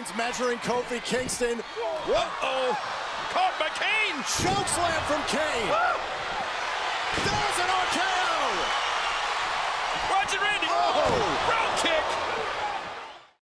Reigns measuring Kofi Kingston. Uh-oh. Caught by Kane. Chokeslam from Kane. Ah! There's an RKO. Watch it, Randy. Oh.